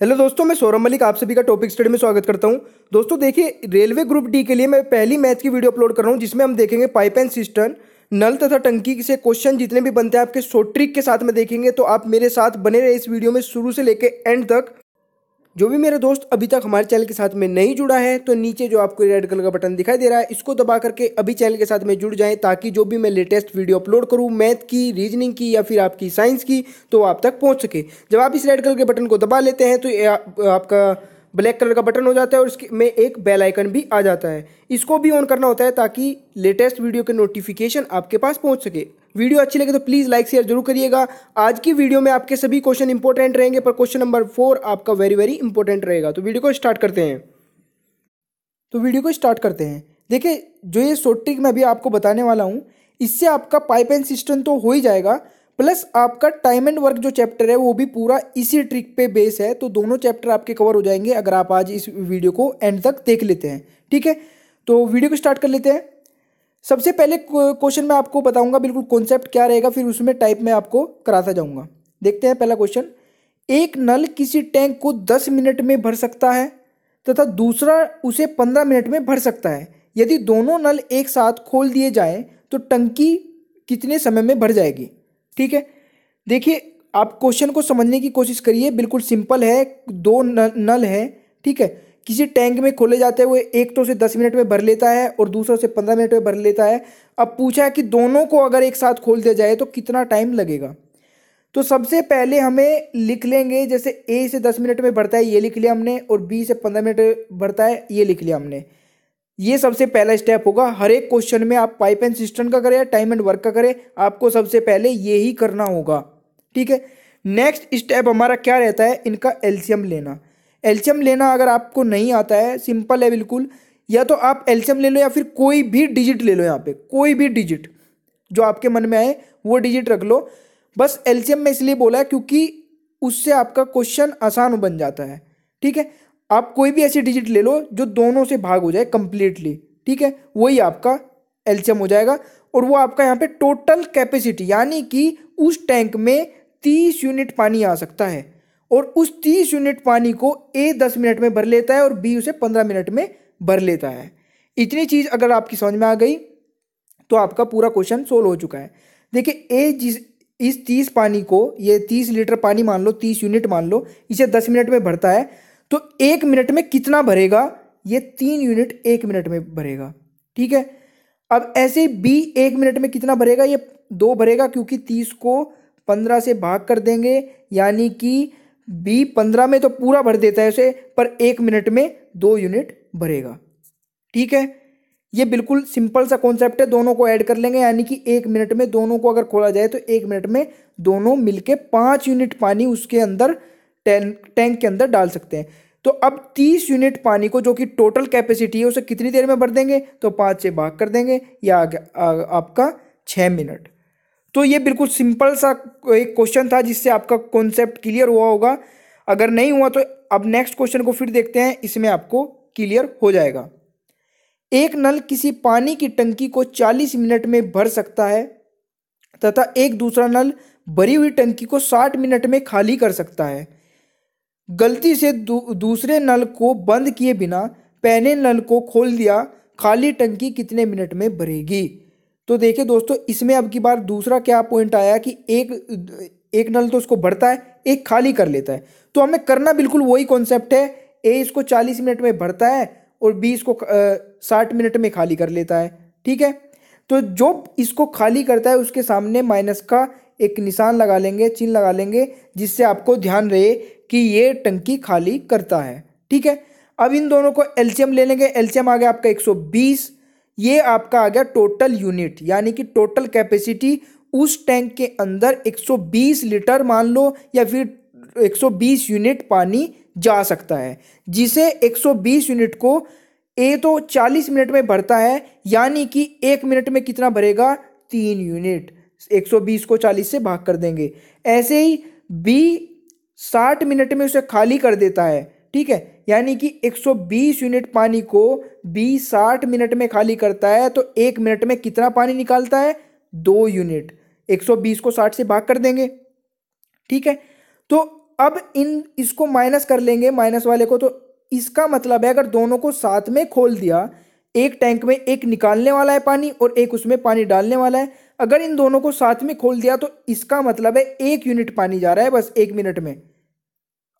Hello दोस्तों, मैं सौरभ मलिक, आप सभी का टॉपिक स्टडी में स्वागत करता हूँ। दोस्तों, देखिए रेलवे ग्रुप डी के लिए मैं पहली मैथ की वीडियो अपलोड कर रहा हूँ, जिसमें हम देखेंगे पाइप एंड सिस्टम नल तथा टंकी से क्वेश्चन जितने भी बनते हैं, आपके शॉर्ट ट्रिक के साथ में देखेंगे। तो आप मेरे साथ बने रहे इस वीडियो में शुरू से लेकर एंड तक। जो भी मेरे दोस्त अभी तक हमारे चैनल के साथ में नहीं जुड़ा है तो नीचे जो आपको रेड कलर का बटन दिखाई दे रहा है, इसको दबा करके अभी चैनल के साथ में जुड़ जाएँ, ताकि जो भी मैं लेटेस्ट वीडियो अपलोड करूँ मैथ की रीजनिंग की, या फिर आपकी साइंस की तो आप तक पहुँच सके। जब आप इस रेड कलर के बटन को दबा लेते हैं तो आपका ब्लैक कलर का बटन हो जाता है, और इसमें एक बेल आइकन भी आ जाता है। इसको भी ऑन करना होता है, ताकि लेटेस्ट वीडियो के नोटिफिकेशन आपके पास पहुँच सके। वीडियो अच्छी लगे तो प्लीज़ लाइक शेयर ज़रूर करिएगा। आज की वीडियो में आपके सभी क्वेश्चन इंपॉर्टेंट रहेंगे, पर क्वेश्चन नंबर फोर आपका वेरी वेरी इंपॉर्टेंट रहेगा। तो वीडियो को स्टार्ट करते हैं। तो वीडियो को स्टार्ट करते हैं। देखिए, जो ये शॉर्ट ट्रिक मैं अभी आपको बताने वाला हूँ, इससे आपका पाइप एंड सिस्टम तो हो ही जाएगा प्लस आपका टाइम एंड वर्क जो चैप्टर है, वो भी पूरा इसी ट्रिक पे बेस है तो दोनों चैप्टर आपके कवर हो जाएँगे, अगर आप आज इस वीडियो को एंड तक देख लेते हैं। ठीक है? तो वीडियो को स्टार्ट कर लेते हैं। सबसे पहले क्वेश्चन मैं आपको बताऊँगा बिल्कुल कॉन्सेप्ट क्या रहेगा फिर उसमें टाइप में आपको कराता जाऊँगा। देखते हैं पहला क्वेश्चन एक नल किसी टैंक को दस मिनट में भर सकता है तथा दूसरा उसे पंद्रह मिनट में भर सकता है। यदि दोनों नल एक साथ खोल दिए जाए तो टंकी कितने समय में भर जाएगी? ठीक है? देखिए आप क्वेश्चन को समझने की कोशिश करिए बिल्कुल सिंपल है दो नल, है ठीक है? किसी टैंक में खोले जाते हैं वो एक तो उसे दस मिनट में भर लेता है और दूसरा उसे पंद्रह मिनट में भर लेता है। अब पूछा है कि दोनों को अगर एक साथ खोल दिया जाए तो कितना टाइम लगेगा? तो सबसे पहले हमें लिख लेंगे, जैसे ए से दस मिनट में भरता है, ये लिख लिया हमने, और बी से पंद्रह मिनट भरता है, ये लिख लिया हमने। ये सबसे पहला स्टेप होगा। हर एक क्वेश्चन में आप पाइप एंड सिस्टम का करें या टाइम एंड वर्क का करें, आपको सबसे पहले ये ही करना होगा। ठीक है? नेक्स्ट स्टेप हमारा क्या रहता है? इनका एल्शियम लेना। एल्शियम लेना अगर आपको नहीं आता है, सिंपल है बिल्कुल। या तो आप एल्शियम ले लो या फिर कोई भी डिजिट ले लो यहाँ पे, कोई भी डिजिट जो आपके मन में आए, वो डिजिट रख लो। बस एल्शियम में इसलिए बोला क्योंकि उससे आपका क्वेश्चन आसान बन जाता है, ठीक है? आप कोई भी ऐसी डिजिट ले लो जो दोनों से भाग हो जाए कंप्लीटली ठीक है? वही आपका एल्शियम हो जाएगा और वो आपका यहाँ पे टोटल कैपेसिटी यानी कि उस टैंक में तीस यूनिट पानी आ सकता है। और उस तीस यूनिट पानी को ए दस मिनट में भर लेता है और बी उसे पंद्रह मिनट में भर लेता है। इतनी चीज़ अगर आपकी समझ में आ गई तो आपका पूरा क्वेश्चन सोल्व हो चुका है। देखिए, ए जिस, इस तीस पानी को, ये तीस लीटर पानी मान लो, तीस यूनिट मान लो, इसे दस मिनट में भरता है तो एक मिनट में कितना भरेगा? ये तीन यूनिट एक मिनट में भरेगा। ठीक है? अब ऐसे बी एक मिनट में कितना भरेगा? ये दो भरेगा, क्योंकि तीस को पंद्रह से भाग कर देंगे, यानी कि बी पंद्रह में तो पूरा भर देता है उसे, पर एक मिनट में दो यूनिट भरेगा। ठीक है? ये बिल्कुल सिंपल सा कॉन्सेप्ट है, दोनों को ऐड कर लेंगे, यानी कि एक मिनट में दोनों को अगर खोला जाए तो एक मिनट में दोनों मिलके पाँच यूनिट पानी उसके अंदर टैंक के अंदर डाल सकते हैं। तो अब तीस यूनिट पानी को जो कि टोटल कैपेसिटी है, उसे कितनी देर में भर देंगे? तो पाँच से भाग कर देंगे, या आपका छः मिनट। तो ये बिल्कुल सिंपल सा एक क्वेश्चन था जिससे आपका कॉन्सेप्ट क्लियर हुआ होगा। अगर नहीं हुआ तो अब नेक्स्ट क्वेश्चन को फिर देखते हैं इसमें आपको क्लियर हो जाएगा। एक नल किसी पानी की टंकी को 40 मिनट में भर सकता है तथा एक दूसरा नल भरी हुई टंकी को 60 मिनट में खाली कर सकता है। गलती से दू, दूसरे नल को बंद किए बिना पहले नल को खोल दिया खाली टंकी कितने मिनट में भरेगी? तो देखिए दोस्तों, इसमें अब की बार दूसरा क्या पॉइंट आया कि एक एक नल तो उसको भरता है, एक खाली कर लेता है। तो हमें करना बिल्कुल वही कॉन्सेप्ट है ए इसको चालीस मिनट में भरता है और बी इसको साठ मिनट में खाली कर लेता है, ठीक है? तो जो इसको खाली करता है, उसके सामने माइनस का एक निशान लगा लेंगे, चिन्ह लगा लेंगे, जिससे आपको ध्यान रहे कि ये टंकी खाली करता है, ठीक है? अब इन दोनों को एल्शियम ले लेंगे। एल्शियम आ गया आपका 120 ये आपका आ गया टोटल यूनिट यानी कि टोटल कैपेसिटी उस टैंक के अंदर 120 लीटर मान लो, या फिर 120 यूनिट पानी जा सकता है, जिसे 120 यूनिट को ए तो 40 मिनट में भरता है, यानी कि एक मिनट में कितना भरेगा? तीन यूनिट 120 को 40 से भाग कर देंगे। ऐसे ही बी 60 मिनट में उसे खाली कर देता है। ठीक है? यानी कि 120 यूनिट पानी को 20 60 मिनट में खाली करता है तो एक मिनट में कितना पानी निकालता है? दो यूनिट। 120 को 60 से भाग कर देंगे। ठीक है? तो अब इन, इसको माइनस कर लेंगे, माइनस वाले को तो इसका मतलब है, अगर दोनों को साथ में खोल दिया, एक टैंक में एक निकालने वाला है पानी और एक उसमें पानी डालने वाला है, अगर इन दोनों को साथ में खोल दिया तो इसका मतलब है एक यूनिट पानी जा रहा है बस एक मिनट में।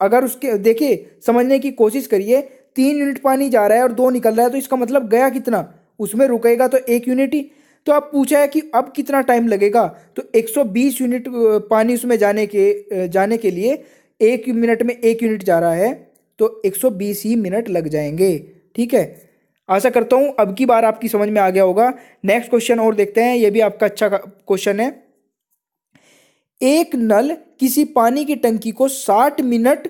अगर उसके, देखिए, समझने की कोशिश करिए, तीन यूनिट पानी जा रहा है और दो निकल रहा है तो इसका मतलब गया कितना? उसमें रुकेगा तो एक यूनिट ही। तो अब पूछा है कि अब कितना टाइम लगेगा? तो 120 यूनिट पानी उसमें जाने के जाने के लिए एक मिनट में एक यूनिट जा रहा है तो 120 ही मिनट लग जाएँगे। ठीक है? आशा करता हूँ अब की बार आपकी समझ में आ गया होगा। नेक्स्ट क्वेश्चन और देखते हैं, ये भी आपका अच्छा क्वेश्चन है। एक नल किसी पानी की टंकी को 60 मिनट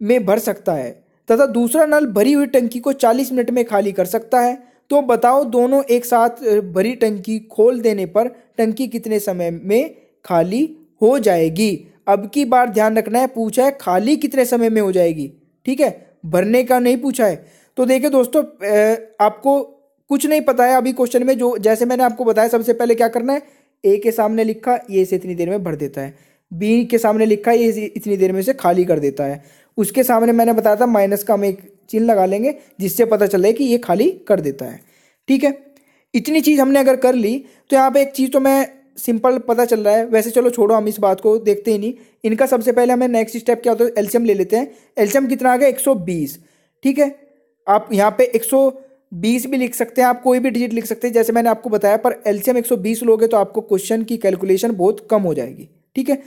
में भर सकता है, तथा दूसरा नल भरी हुई टंकी को 40 मिनट में खाली कर सकता है। तो बताओ दोनों एक साथ भरी टंकी खोल देने पर टंकी कितने समय में खाली हो जाएगी? अब की बार ध्यान रखना है, पूछा है खाली कितने समय में हो जाएगी? ठीक है, भरने का नहीं पूछा है। तो देखिए दोस्तों आपको कुछ नहीं पता है अभी क्वेश्चन में, जो जैसे मैंने आपको बताया, सबसे पहले क्या करना है? ए के सामने लिखा, ये इसे इतनी देर में भर देता है। बी के सामने लिखा, ये इतनी देर में इसे खाली कर देता है। उसके सामने मैंने बताया था, माइनस का हम एक चिन्ह लगा लेंगे, जिससे पता चले कि ये खाली कर देता है। ठीक है? इतनी चीज़ हमने अगर कर ली तो यहाँ पे एक चीज़ तो मैं सिंपल पता चल रहा है। वैसे चलो छोड़ो, हम इस बात को देखते ही नहीं। इनका सबसे पहले हमें नेक्स्ट स्टेप क्या होता है? एल्शियम ले लेते हैं। एल्शियम कितना आ गया? 120 ठीक है? आप यहाँ पे 120 भी लिख सकते हैं, आप कोई भी डिजिट लिख सकते हैं, जैसे मैंने आपको बताया, पर एल्शियम 120 लोगे तो आपको क्वेश्चन की कैलकुलेशन बहुत कम हो जाएगी, ठीक है?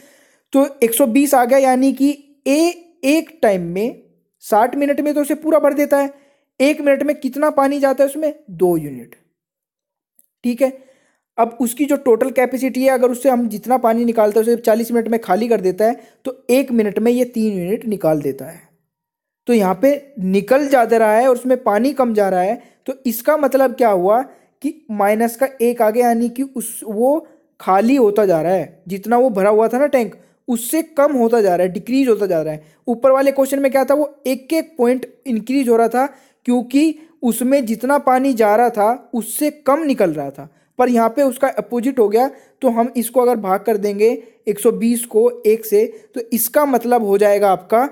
तो 120 आ गया, यानी कि ए, एक टाइम में साठ मिनट में तो उसे पूरा भर देता है, एक मिनट में कितना पानी जाता है उसमें? दो यूनिट ठीक है? अब उसकी जो टोटल कैपेसिटी है, अगर उससे हम जितना पानी निकालते हैं, उसे चालीस मिनट में खाली कर देता है तो एक मिनट में ये तीन यूनिट निकाल देता है। तो यहाँ पे निकल ज़्यादा रहा है और उसमें पानी कम जा रहा है। तो इसका मतलब क्या हुआ कि माइनस का एक आगे यानी कि उस, वो खाली होता जा रहा है। जितना वो भरा हुआ था ना टैंक उससे कम होता जा रहा है डिक्रीज होता जा रहा है। ऊपर वाले क्वेश्चन में क्या था, वो एक एक पॉइंट इंक्रीज हो रहा था क्योंकि उसमें जितना पानी जा रहा था, उससे कम निकल रहा था। पर यहाँ पे उसका अपोजिट हो गया। तो हम इसको अगर भाग कर देंगे 120 को एक से तो इसका मतलब हो जाएगा आपका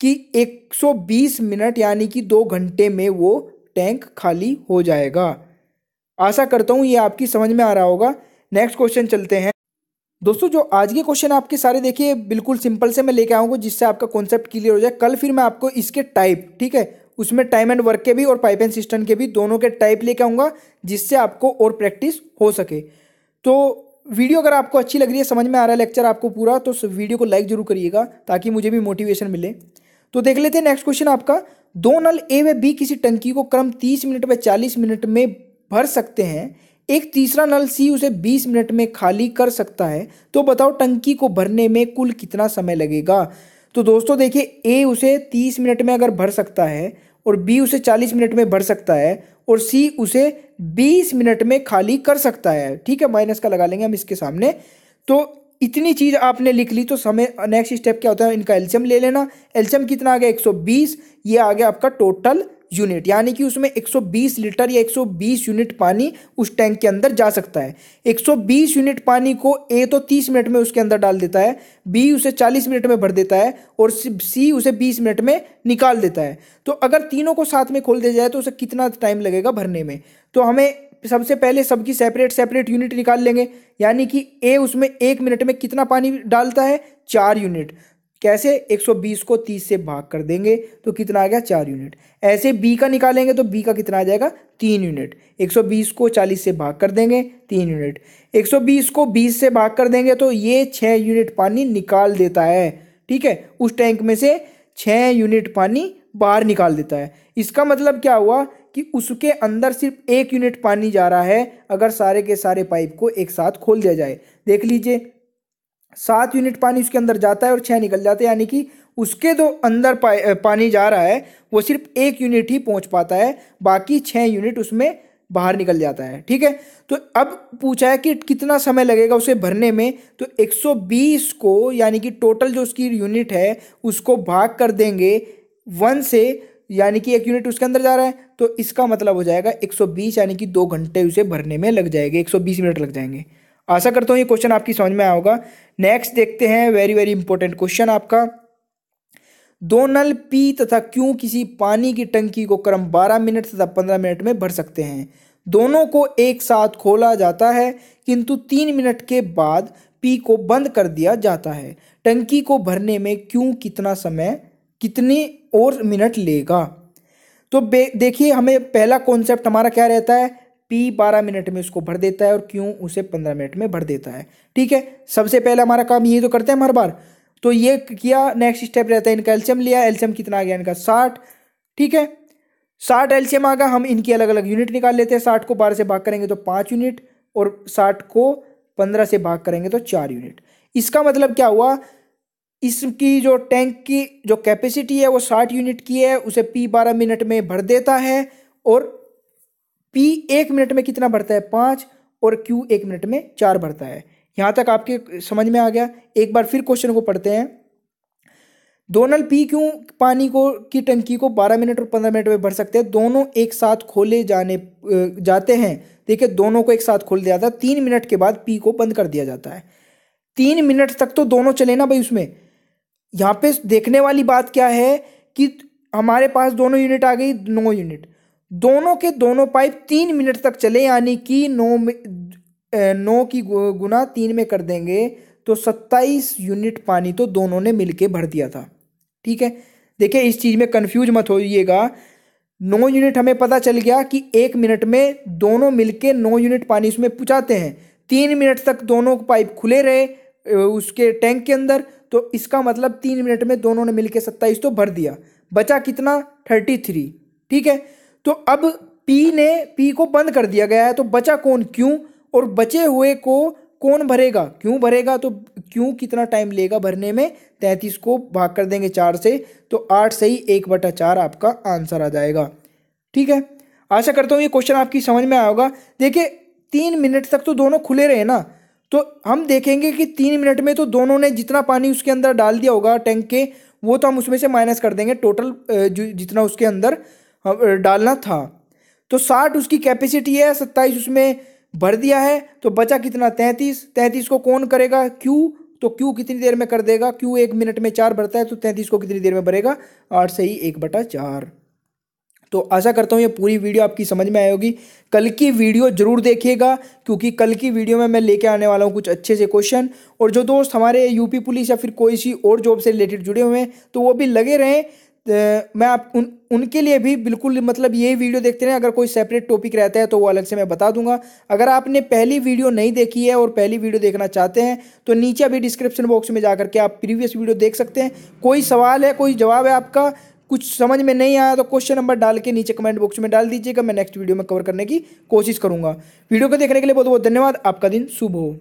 कि 120 मिनट यानी कि दो घंटे में वो टैंक खाली हो जाएगा। आशा करता हूँ ये आपकी समझ में आ रहा होगा। नेक्स्ट क्वेश्चन चलते हैं। दोस्तों, जो आज के क्वेश्चन आपके सारे देखिए, बिल्कुल सिंपल से मैं लेके आऊँगा, जिससे आपका कॉन्सेप्ट क्लियर हो जाए। कल फिर मैं आपको इसके टाइप ठीक है? उसमें टाइम एंड वर्क के भी और पाइप एंड सिस्टम के भी दोनों के टाइप लेके आऊँगा, जिससे आपको और प्रैक्टिस हो सके। तो वीडियो अगर आपको अच्छी लग रही है, समझ में आ रहा है लेक्चर आपको पूरा तो वीडियो को लाइक ज़रूर करिएगा, ताकि मुझे भी मोटिवेशन मिले। तो देख लेते हैं नेक्स्ट क्वेश्चन आपका। दो नल ए व बी किसी टंकी को क्रम तीस मिनट व चालीस मिनट में भर सकते हैं। एक तीसरा नल सी उसे 20 मिनट में खाली कर सकता है। तो बताओ टंकी को भरने में कुल कितना समय लगेगा? तो दोस्तों देखिए ए उसे 30 मिनट में अगर भर सकता है और बी उसे 40 मिनट में भर सकता है और सी उसे 20 मिनट में खाली कर सकता है। ठीक है, माइनस का लगा लेंगे हम इसके सामने। तो इतनी चीज़ आपने लिख ली तो समय नेक्स्ट स्टेप क्या होता है? इनका एल्शियम ले लेना। एल्शियम कितना आ गया? 120 ये आ गया आपका टोटल यूनिट यानी कि उसमें 120 लीटर या 120 यूनिट पानी उस टैंक के अंदर जा सकता है। 120 यूनिट पानी को ए तो 30 मिनट में उसके अंदर डाल देता है बी उसे 40 मिनट में भर देता है, और सी उसे 20 मिनट में निकाल देता है। तो अगर तीनों को साथ में खोल दिया जाए तो उसे कितना टाइम लगेगा भरने में? तो हमें सबसे पहले सबकी सेपरेट सेपरेट यूनिट निकाल लेंगे। यानी कि ए उसमें एक मिनट में कितना पानी डालता है? चार यूनिट कैसे? 120 को 30 से भाग कर देंगे तो कितना आ गया? चार यूनिट ऐसे बी का निकालेंगे तो बी का कितना आ जाएगा? तीन यूनिट 120 को 40 से भाग कर देंगे, तीन यूनिट 120 को 20 से भाग कर देंगे तो ये छः यूनिट पानी निकाल देता है। ठीक है? उस टैंक में से छः यूनिट पानी बाहर निकाल देता है। इसका मतलब क्या हुआ? कि उसके अंदर सिर्फ़ एक यूनिट पानी जा रहा है, अगर सारे के सारे पाइप को एक साथ खोल दिया जाए। देख लीजिए, सात यूनिट पानी उसके अंदर जाता है और छः निकल जाते हैं, यानी कि उसके जो अंदर पानी जा रहा है, वो सिर्फ़ एक यूनिट ही पहुँच पाता है, बाकी छः यूनिट उसमें बाहर निकल जाता है। ठीक है? तो अब पूछा है कि कितना समय लगेगा उसे भरने में तो 120 को, यानी कि टोटल जो उसकी यूनिट है, उसको भाग कर देंगे, वन से यानी कि एक यूनिट उसके अंदर जा रहा है तो इसका मतलब हो जाएगा 120 यानी कि दो घंटे उसे भरने में लग जाएँगे 120 मिनट लग जाएँगे। आशा करता हूँ ये क्वेश्चन आपकी समझ में आया होगा। नेक्स्ट देखते हैं वेरी वेरी इंपॉर्टेंट क्वेश्चन आपका। दो नल पी तथा क्यू किसी पानी की टंकी को क्रम 12 मिनट तथा 15 मिनट में भर सकते हैं? दोनों को एक साथ खोला जाता है, किंतु तीन मिनट के बाद पी को बंद कर दिया जाता है। टंकी को भरने में क्यू कितना समय कितने और मिनट लेगा? तो देखिए, हमें पहला कॉन्सेप्ट हमारा क्या रहता है? पी बारह मिनट में उसको भर देता है और क्यों उसे पंद्रह मिनट में भर देता है। ठीक है? सबसे पहले हमारा काम ये तो करते हैं हर बार। तो ये किया नेक्स्ट स्टेप रहता है इनका एल्शियम लिया, एल्शियम कितना आ गया इनका? साठ। ठीक है? साठ एल्शियम आ गया, हम इनकी अलग अलग यूनिट निकाल लेते हैं। साठ को बारह से भाग करेंगे तो पाँच यूनिट और साठ को पंद्रह से भाग करेंगे तो चार यूनिट इसका मतलब क्या हुआ? इसकी जो टैंक की जो कैपेसिटी है, वो साठ यूनिट की है, उसे पी बारह मिनट में भर देता है और पी एक मिनट में कितना भरता है? पाँच और क्यू एक मिनट में चार भरता है। यहाँ तक आपके समझ में आ गया? एक बार फिर क्वेश्चन को पढ़ते हैं। दोनल पी क्यू पानी को, की टंकी को 12 मिनट और 15 मिनट में भर सकते हैं? दोनों एक साथ खोले जाने, जाते हैं। देखिए, दोनों को एक साथ खोल दिया जाता है। तीन मिनट के बाद पी को बंद कर दिया जाता है। तीन मिनट तक तो दोनों चले ना भाई उसमें? यहाँ पे देखने वाली बात क्या है कि हमारे पास दोनों यूनिट आ गई नौ यूनिट दोनों के दोनों पाइप तीन मिनट तक चले, यानी कि नौ नौ की गुना तीन में कर देंगे तो सत्ताईस यूनिट पानी तो दोनों ने मिलके भर दिया था। ठीक है? देखिए, इस चीज़ में कन्फ्यूज़ मत होइएगा। नौ यूनिट हमें पता चल गया कि एक मिनट में दोनों मिलके नौ यूनिट पानी उसमें पहुँचाते हैं। तीन मिनट तक दोनों पाइप खुले रहे उसके टैंक के अंदर तो इसका मतलब तीन मिनट में दोनों ने मिलकर सत्ताईस तो भर दिया। बचा कितना? Thirty three. ठीक है? तो अब पी ने पी को बंद कर दिया गया है तो बचा कौन? क्यों? और बचे हुए को कौन भरेगा? क्यों भरेगा? तो क्यों कितना टाइम लेगा भरने में? तैंतीस को भाग कर देंगे चार से तो आठ से ही एक बटा चार आपका आंसर आ जाएगा। ठीक है? आशा करता हूँ ये क्वेश्चन आपकी समझ में आया होगा। देखिए, तीन मिनट तक तो दोनों खुले रहे ना। तो हम देखेंगे कि तीन मिनट में तो दोनों ने जितना पानी उसके अंदर डाल दिया होगा टैंक के, वो तो हम उसमें से माइनस कर देंगे। टोटल जितना उसके अंदर डालना था। तो साठ उसकी कैपेसिटी है, सत्ताईस उसमें भर दिया है तो बचा कितना? तैंतीस। तैंतीस को कौन करेगा? क्यू तो क्यू कितनी देर में कर देगा? क्यू एक मिनट में चार भरता है तो तैंतीस को कितनी देर में भरेगा? आठ से ही एक बटा चार। तो आशा करता हूँ ये पूरी वीडियो आपकी समझ में आई होगी। कल की वीडियो ज़रूर देखिएगा, क्योंकि कल की वीडियो में मैं लेके आने वाला हूँ कुछ अच्छे से क्वेश्चन और जो दोस्त हमारे यूपी पुलिस या फिर कोई सी और जॉब से रिलेटेड जुड़े हुए हैं तो वो भी लगे रहें। मैं आप उन, उनके लिए भी बिल्कुल मतलब ये वीडियो देखते रहें। अगर कोई सेपरेट टॉपिक रहता है तो वो अलग से मैं बता दूँगा। अगर आपने पहली वीडियो नहीं देखी है और पहली वीडियो देखना चाहते हैं तो नीचे अभी डिस्क्रिप्शन बॉक्स में जा करके आप प्रीवियस वीडियो देख सकते हैं। कोई सवाल है, कोई जवाब है आपका कुछ समझ में नहीं आया तो क्वेश्चन नंबर डाल के नीचे कमेंट बॉक्स में डाल दीजिएगा, मैं नेक्स्ट वीडियो में कवर करने की कोशिश करूँगा। वीडियो को देखने के लिए बहुत बहुत धन्यवाद, आपका दिन शुभ हो।